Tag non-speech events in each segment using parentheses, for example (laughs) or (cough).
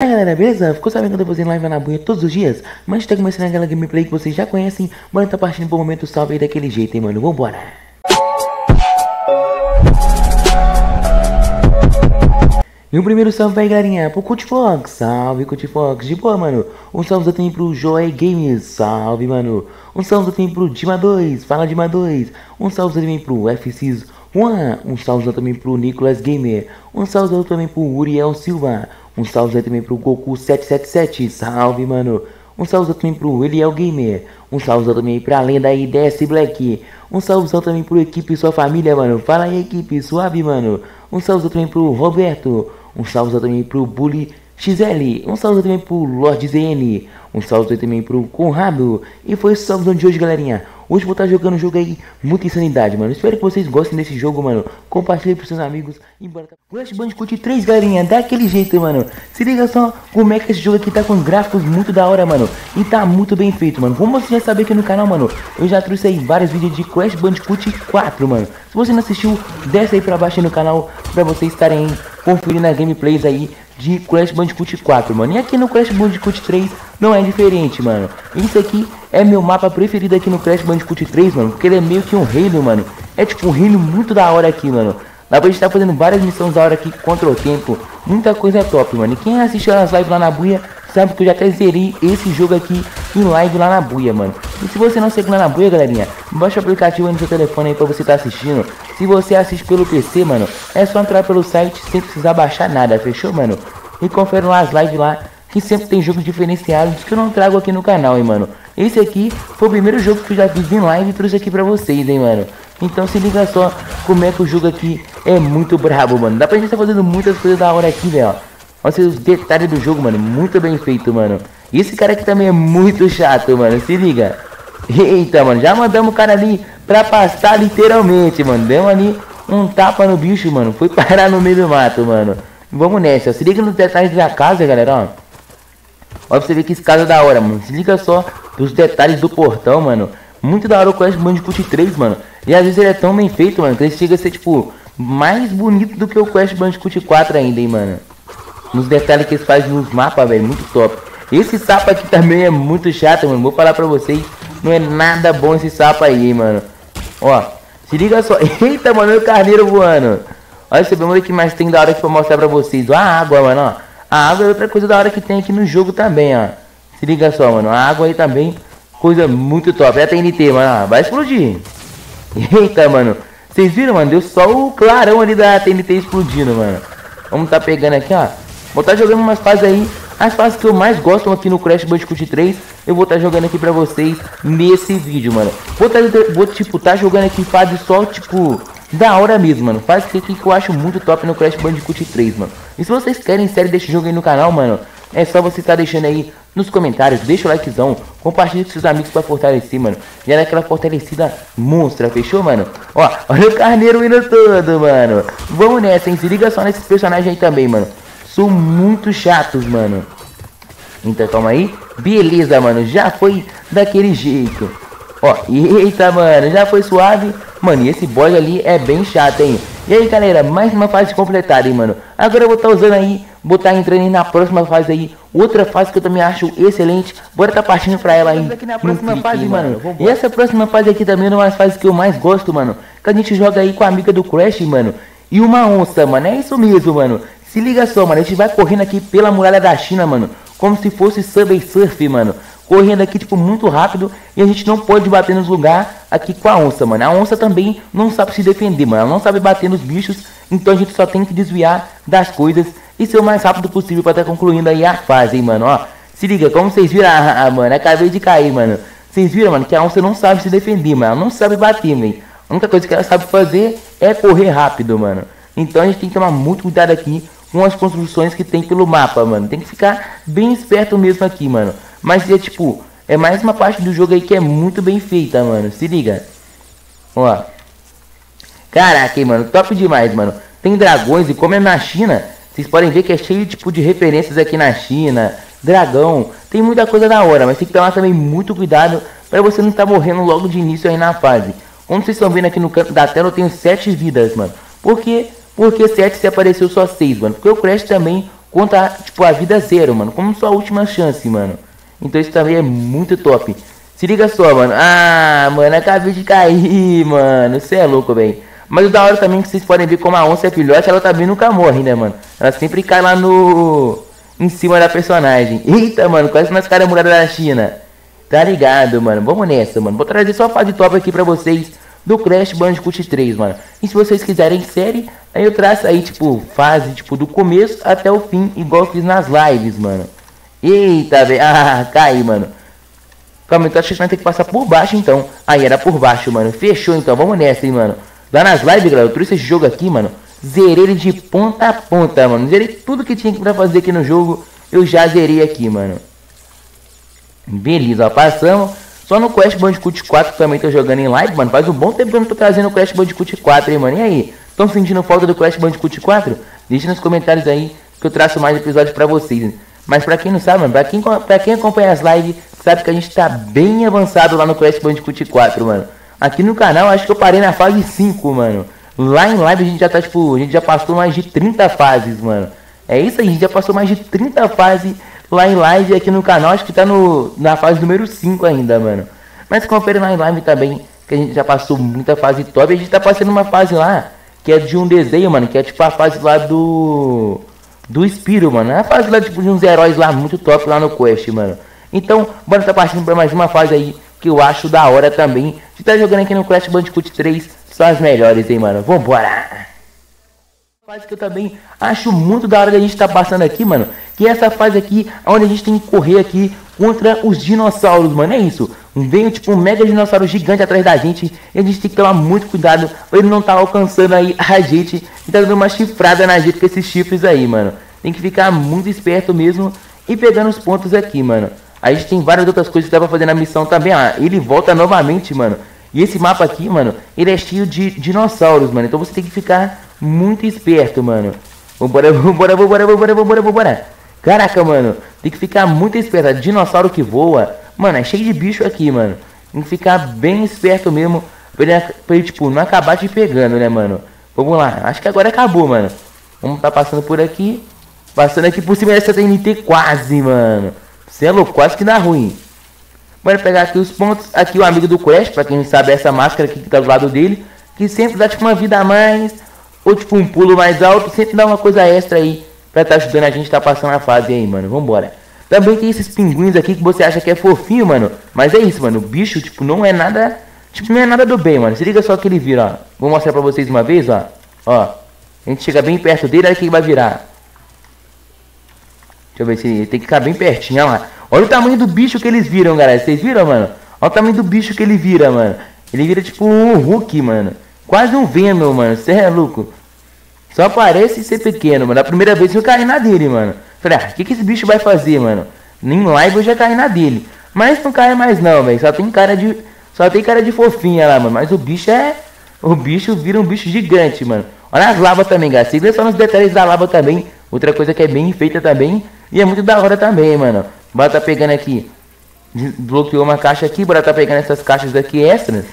Aí galera, beleza? Ficou sabendo que eu tô fazendo live na buia todos os dias? Mas tá começando aquela gameplay que vocês já conhecem Bora tá partindo pro momento salve aí daquele jeito, hein mano? Vambora! E o primeiro salve vai, galerinha, pro Cutifox. Salve, Cutifox. De boa, mano. Um salve também pro Joy Games. Salve, mano. Um salve também pro Dima2. Fala, Dima2. Um salve também pro FCs Juan. Um salve também pro Nicolas Gamer. Um salve também pro Uriel Silva. Um salve também pro Goku777. Salve, mano. Um salve também pro Eliel Gamer. Um salve também pra lenda aí DS Black. Um salve também pro equipe sua família, mano. Fala aí, equipe, suave, mano. Um salve também pro Roberto. Um salve também pro Bully XL. Um salve também pro Lord ZN. Um salve também pro Conrado. E foi o salve de hoje, galerinha. Hoje vou estar jogando um jogo aí, muita insanidade, mano. Espero que vocês gostem desse jogo, mano. Compartilhe pros seus amigos. E bora. Crash Bandicoot 3, galerinha. Daquele jeito, mano. Se liga só como é que esse jogo aqui tá com gráficos muito da hora, mano. E tá muito bem feito, mano. Como você já saber aqui no canal, mano, eu já trouxe aí vários vídeos de Crash Bandicoot 4, mano. Se você não assistiu, desce aí pra baixo aí no canal pra vocês estarem conferindo as gameplays aí de Crash Bandicoot 4, mano. E aqui no Crash Bandicoot 3 não é diferente, mano. Isso aqui é meu mapa preferido aqui no Crash Bandicoot 3, mano. Porque ele é meio que um reino, mano. É tipo um reino muito da hora aqui, mano. Dá pra gente tá fazendo várias missões da hora aqui contra o tempo. Muita coisa top, mano. E quem assistiu as lives lá na buia sabe que eu já até zerei esse jogo aqui em live lá na buia, mano. E se você não segue lá na buia, galerinha, baixa o aplicativo aí no seu telefone aí pra você estar tá assistindo. Se você assiste pelo PC, mano, é só entrar pelo site sem precisar baixar nada, fechou, mano? E confere lá as lives lá, que sempre tem jogos diferenciados que eu não trago aqui no canal, hein, mano. Esse aqui foi o primeiro jogo que eu já fiz em live e trouxe aqui pra vocês, hein, mano. Então se liga só como é que o jogo aqui é muito brabo, mano. Dá pra gente estar tá fazendo muitas coisas da hora aqui, velho. Olha os detalhes do jogo, mano. Muito bem feito, mano. E esse cara aqui também é muito chato, mano. Se liga. Eita, mano. Já mandamos o cara ali pra passar literalmente, mano. Deu ali um tapa no bicho, mano. Foi (laughs) parar no meio do mato, mano. Vamos nessa. Se liga nos detalhes da casa, galera, ó. Olha pra você ver que esse casa é da hora, mano. Se liga só nos detalhes do portão, mano. Muito da hora o Crash Bandicoot 3, mano. E às vezes ele é tão bem feito, mano, que ele chega a ser, tipo, mais bonito do que o Crash Bandicoot 4 ainda, hein, mano. Nos detalhes que eles fazem nos mapas, velho. Muito top. Esse sapo aqui também é muito chato, mano. Vou falar pra vocês. Não é nada bom esse sapo aí, mano. Ó, se liga só. (laughs) Eita, mano, o carneiro voando. Olha esse o que mais tem da hora que eu mostrar pra vocês. Ó, a água, mano, ó. A água é outra coisa da hora que tem aqui no jogo também, ó. Se liga só, mano. A água aí também, coisa muito top. É a TNT, mano. Ó, vai explodir. Eita, mano. Vocês viram, mano? Deu só o clarão ali da TNT explodindo, mano. Vamos tá pegando aqui, ó. Vou estar tá jogando umas fases aí. As fases que eu mais gosto aqui no Crash Bandicoot 3. Eu vou estar tá jogando aqui pra vocês nesse vídeo, mano. Vou, tá, vou tipo, tá jogando aqui fase só, tipo, da hora mesmo, mano. Faz aqui que eu acho muito top no Crash Bandicoot 3, mano. E se vocês querem série desse jogo aí no canal, mano, é só você estar tá deixando aí nos comentários, deixa o likezão, compartilha com seus amigos pra fortalecer, mano. Já é aquela fortalecida monstra, fechou, mano? Ó, olha o carneiro indo todo, mano. Vamos nessa, hein? Se liga só nesses personagens aí também, mano são muito chatos, mano. Então, calma aí. Beleza, mano. Já foi daquele jeito. Ó, eita, mano. Já foi suave. Mano, e esse boss ali é bem chato, hein? E aí, galera, mais uma fase completada, hein, mano? Agora eu vou estar tá usando aí, vou estar tá entrando aí na próxima fase aí. Outra fase que eu também acho excelente. Bora tá partindo pra ela aí. aqui na próxima clique, fase, mano. mano. E essa próxima fase aqui também é uma das fases que eu mais gosto, mano. Que a gente joga aí com a amiga do Crash, mano. E uma onça, mano. É isso mesmo, mano. Se liga só, mano. A gente vai correndo aqui pela muralha da China, mano. Como se fosse Subway Surf, mano. Correndo aqui, tipo, muito rápido. E a gente não pode bater nos lugares aqui com a onça, mano. A onça também não sabe se defender, mano. Ela não sabe bater nos bichos. Então a gente só tem que desviar das coisas. E ser o mais rápido possível pra estar tá concluindo aí a fase, hein, mano. Ó, se liga, como vocês viram, ah, ah, mano. Acabei de cair, mano. Vocês viram, mano, que a onça não sabe se defender, mano. Ela não sabe bater, velho. A única coisa que ela sabe fazer é correr rápido, mano. Então a gente tem que tomar muito cuidado aqui com as construções que tem pelo mapa, mano. Tem que ficar bem esperto mesmo aqui, mano. Mas é tipo, é mais uma parte do jogo aí que é muito bem feita, mano. Se liga. Ó. Caraca, hein, mano. Top demais, mano. Tem dragões e como é na China, vocês podem ver que é cheio tipo de referências aqui na China. Dragão. Tem muita coisa da hora, mas tem que tomar também muito cuidado para você não estar tá morrendo logo de início aí na fase. Como vocês estão vendo aqui no canto da tela, eu tenho 7 vidas, mano. Porque por que 7 se apareceu só 6, mano? Porque o Crash também conta, tipo, a vida zero, mano. Como sua última chance, mano. Então isso também é muito top. Se liga só, mano. Ah, mano, acabei de cair, mano. Você é louco, velho. Mas o da hora também que vocês podem ver como a onça é filhote, ela também nunca morre, né, mano? Ela sempre cai lá no... Em cima da personagem. Eita, mano, quase nas caras muradas da China. Tá ligado, mano? Vamos nessa, mano. Vou trazer só a fase top aqui pra vocês do Crash Bandicoot 3, mano. E se vocês quiserem série, aí eu traço aí, tipo, fase, tipo, do começo até o fim, igual eu fiz nas lives, mano. Eita, velho. (laughs) Ah, cai, mano. Calma, então acho que nós tem que passar por baixo, então. Aí, era por baixo, mano. Fechou, então. Vamos nessa, hein, mano. Lá nas lives, galera, eu trouxe esse jogo aqui, mano. Zerei ele de ponta a ponta, mano. Zerei tudo que tinha pra fazer aqui no jogo. Eu já zerei aqui, mano. Beleza, ó, passamos. Só no Crash Bandicoot 4 também tô jogando em live, mano. Faz um bom tempo que eu não tô trazendo o Crash Bandicoot 4, hein, mano. E aí? Estão sentindo falta do Crash Bandicoot 4? Deixa nos comentários aí que eu traço mais episódios pra vocês. Mas pra quem não sabe, mano, pra quem, pra quem acompanha as lives, sabe que a gente tá bem avançado lá no Crash Bandicoot 4, mano. Aqui no canal, acho que eu parei na fase 5, mano. Lá em live a gente já tá, tipo, a gente já passou mais de 30 fases, mano. É isso aí, a gente já passou mais de 30 fases lá em live aqui no canal, acho que tá no, na fase número 5 ainda, mano. Mas confere lá em live também, que a gente já passou muita fase top. A gente tá passando uma fase lá, que é de um desenho, mano, que é tipo a fase lá do... Do Spiro, mano. É a fase lá tipo, de uns heróis lá muito top lá no Quest, mano. Então, bora tá partindo pra mais uma fase aí, que eu acho da hora também. Se tá jogando aqui no Crash Bandicoot 3, são as melhores, hein, mano. Vambora! Fase que eu também acho muito da hora da gente estar tá passando aqui, mano. Que é essa fase aqui, onde a gente tem que correr aqui contra os dinossauros, mano. É isso. Veio tipo um mega dinossauro gigante atrás da gente. E a gente tem que tomar muito cuidado pra ele não tá alcançando aí a gente. E tá dando uma chifrada na gente com esses chifres aí, mano. Tem que ficar muito esperto mesmo e pegando os pontos aqui, mano. A gente tem várias outras coisas que dá pra fazer na missão também. Ah, ele volta novamente, mano. E esse mapa aqui, mano, ele é cheio de dinossauros, mano. Então você tem que ficar muito esperto, mano. Vambora, vambora, vambora, vambora, vambora, vambora. Caraca, mano. Tem que ficar muito esperto. Dinossauro que voa. Mano, é cheio de bicho aqui, mano. Tem que ficar bem esperto mesmo. Pra ele, pra ele, tipo, não acabar te pegando, né, mano? Vamos lá. Acho que agora acabou, mano. Vamos tá passando por aqui. Passando aqui por cima dessa TNT quase, mano. Você é louco, quase que dá ruim. Bora pegar aqui os pontos. Aqui o amigo do Crash, pra quem sabe essa máscara aqui que tá do lado dele. Que sempre dá tipo uma vida a mais ou tipo um pulo mais alto, sempre dá uma coisa extra aí pra tá ajudando a gente tá passando a fase aí, mano. Vambora. Também tem esses pinguins aqui que você acha que é fofinho, mano. Mas é isso, mano. O bicho, tipo, não é nada. Tipo, não é nada do bem, mano. Se liga só que ele vira, ó. Vou mostrar pra vocês uma vez, ó. Ó. A gente chega bem perto dele, olha que ele vai virar. Deixa eu ver se ele tem que ficar bem pertinho, olha lá. Olha o tamanho do bicho que eles viram, galera. Vocês viram, mano? Olha o tamanho do bicho que ele vira, mano. Ele vira tipo um Hulk, mano. Quase um Venom, mano. Você é louco. Só parece ser pequeno, mano. A primeira vez eu caí na dele, mano. Falei, ah, o que, que esse bicho vai fazer, mano? Nem live eu já caí na dele. Mas não cai mais não, velho. Só tem cara de. Só tem cara de fofinha lá, mano. Mas o bicho é. O bicho vira um bicho gigante, mano. Olha as lavas também, galera. Se só nos detalhes da lava também. Outra coisa que é bem feita também. E é muito da hora também, mano. Bora tá pegando aqui. Bloqueou uma caixa aqui. Bora tá pegando essas caixas daqui extras.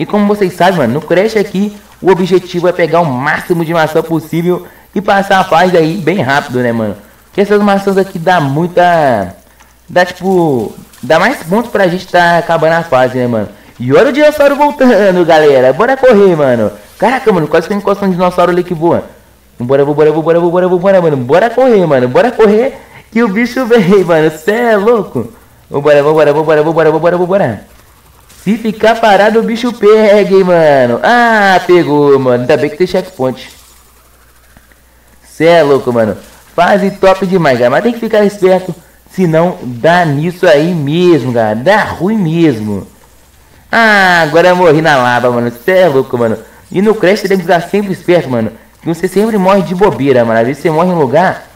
E como vocês sabem, mano, no Crash aqui, o objetivo é pegar o máximo de maçã possível e passar a fase aí bem rápido, né, mano? Que essas maçãs aqui dá muita... Dá, tipo... Dá mais pontos pra gente tá acabando a fase, né, mano? E olha o dinossauro voltando, galera. Bora correr, mano. Caraca, mano, quase que encosta um dinossauro ali que voa. Bora, bora, bora, bora, bora, mano. Bora correr, mano. Bora correr que o bicho veio, (laughs) mano. Cê é louco. Vambora, vambora, vambora, vambora, vambora, vambora. Se ficar parado, o bicho pega, hein, mano. Ah, pegou, mano. Ainda bem que tem checkpoint. Cê é louco, mano. Fase top demais, cara. Mas tem que ficar esperto. Senão dá nisso aí mesmo, cara. Dá ruim mesmo. Ah, agora eu morri na lava, mano. Cê é louco, mano. E no Crash tem que ficar sempre esperto, mano. Que você sempre morre de bobeira, mano. Às vezes você morre em um lugar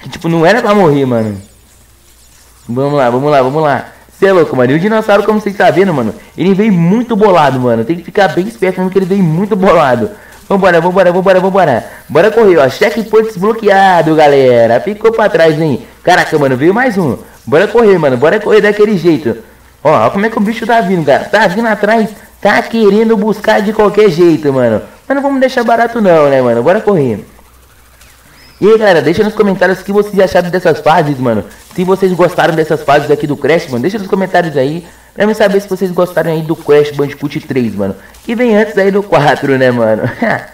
que, tipo, não era pra morrer, mano. Vamos lá, vamos lá, vamos lá. Você é louco, mano. E o dinossauro, como vocês estão tá vendo, mano, ele veio muito bolado, mano. Tem que ficar bem esperto mesmo que ele veio muito bolado. Vambora, vambora, vambora, vambora. Bora correr, ó. Checkpoint desbloqueado, galera. Ficou pra trás, hein? Caraca, mano, veio mais um. Bora correr, mano. Bora correr daquele jeito. Ó, ó como é que o bicho tá vindo, cara. Tá vindo atrás. Tá querendo buscar de qualquer jeito, mano. Mas não vamos deixar barato não, né, mano. Bora correr. E aí galera, deixa nos comentários o que vocês acharam dessas fases, mano. Se vocês gostaram dessas fases aqui do Crash, mano, deixa nos comentários aí. Pra mim saber se vocês gostaram aí do Crash Bandicoot 3, mano. Que vem antes aí do 4, né, mano?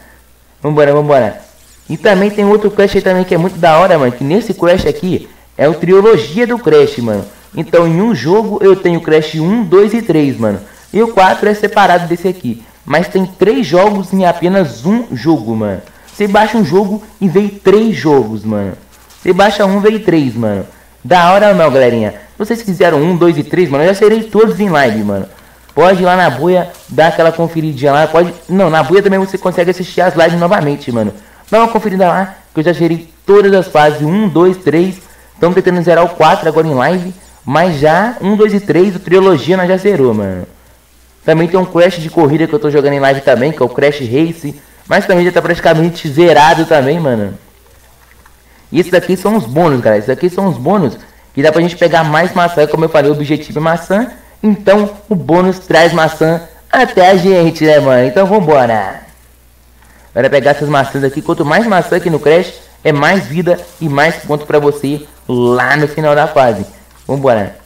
(laughs) vambora, vambora. E também tem outro Crash aí também que é muito da hora, mano. Que nesse Crash aqui é o trilogia do Crash, mano. Então em um jogo eu tenho Crash 1, 2 e 3, mano. E o 4 é separado desse aqui. Mas tem três jogos em apenas um jogo, mano. Você baixa um jogo e vem três jogos, mano. Você baixa um, vem três, mano. Da hora não, galerinha? Vocês fizeram um, dois e três, mano, eu já serei todos em live, mano. Pode ir lá na boia, dar aquela conferidinha lá. Pode. Não, na boia também você consegue assistir as lives novamente, mano. Dá uma conferida lá, que eu já gerei todas as fases. 1, 2, 3. Estamos tentando zerar o 4 agora em live. Mas já 1, 2 e 3, o trilogia nós já zerou, mano. Também tem um Crash de corrida que eu tô jogando em live também, que é o Crash Race. Mas também já tá praticamente zerado também, mano. Esses daqui são os bônus, galera. Esses daqui são os bônus que dá pra gente pegar mais maçã. Como eu falei, o objetivo é maçã. Então o bônus traz maçã até a gente, né, mano? Então vambora. Bora pegar essas maçãs aqui. Quanto mais maçã aqui no Crash, é mais vida e mais ponto pra você lá no final da fase. Vambora.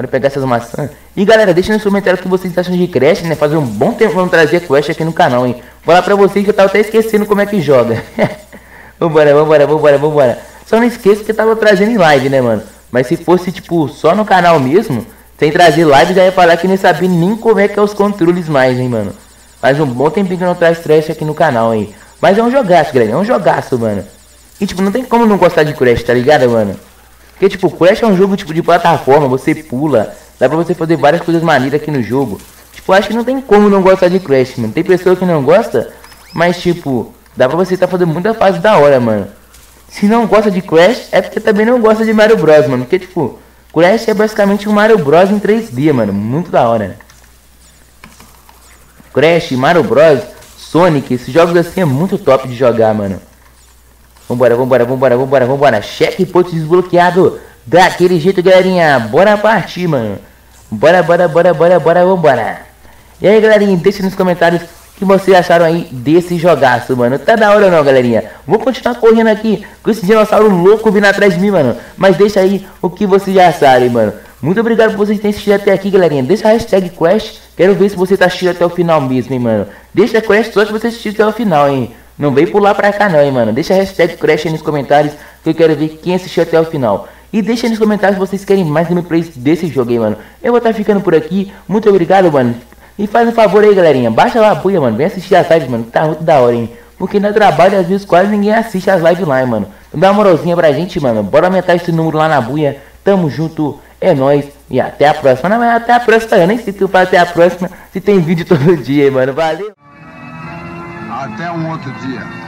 Bora pegar essas maçãs. E galera, deixa nos comentários o que vocês acham de Crash, né? Fazer um bom tempo vamos trazer Crash aqui no canal, hein? Vou falar pra vocês que eu tava até esquecendo como é que joga. (laughs) vambora, vambora, vambora, vambora. Só não esqueça que eu tava trazendo em live, né, mano? Mas se fosse, tipo, só no canal mesmo, sem trazer live, já ia falar que nem sabia nem como é que é os controles mais, hein, mano. Faz um bom tempinho que não traz Crash aqui no canal, hein. Mas é um jogaço, galera, é um jogaço, mano. E, tipo, não tem como não gostar de Crash, tá ligado, mano? Porque, tipo, Crash é um jogo, tipo, de plataforma, você pula, dá pra você fazer várias coisas maneiras aqui no jogo. Tipo, acho que não tem como não gostar de Crash, mano. Tem pessoa que não gosta, mas, tipo, dá pra você estar tá fazendo muita fase da hora, mano. Se não gosta de Crash, é porque também não gosta de Mario Bros, mano. Porque, tipo, Crash é basicamente um Mario Bros em 3D, mano. Muito da hora. Crash, Mario Bros, Sonic, esses jogos assim é muito top de jogar, mano. Vambora, vambora, vambora, vambora, vambora. Checkpoint desbloqueado. Daquele jeito, galerinha. Bora partir, mano. Bora, bora, bora, bora, bora, vambora. E aí, galerinha, deixa nos comentários o que vocês acharam aí desse jogaço, mano. Tá da hora ou não, galerinha? Vou continuar correndo aqui com esse dinossauro louco vindo atrás de mim, mano. Mas deixa aí o que vocês já sabem, mano. Muito obrigado por vocês terem assistido até aqui, galerinha. Deixa a hashtag Quest. Quero ver se você tá assistindo até o final mesmo, hein, mano. Deixa a Quest só se você assistir até o final, hein. Não vem pular pra cá não, hein, mano. Deixa a hashtag Crash aí nos comentários que eu quero ver quem assistiu até o final. E deixa nos comentários se vocês querem mais gameplays desse jogo aí, mano. Eu vou estar tá ficando por aqui. Muito obrigado, mano. E faz um favor aí, galerinha. Baixa lá a buia, mano. Vem assistir as lives, mano. Tá muito da hora, hein. Porque na trabalho, às vezes, quase ninguém assiste as lives lá, hein, mano. Dá uma moralzinha pra gente, mano. Bora aumentar esse número lá na buia. Tamo junto. É nóis. E até a próxima. Não, mas até a próxima. Eu nem sei se eu falo até a próxima. Se tem vídeo (laughs) todo dia, hein, mano. Valeu. Até um outro dia.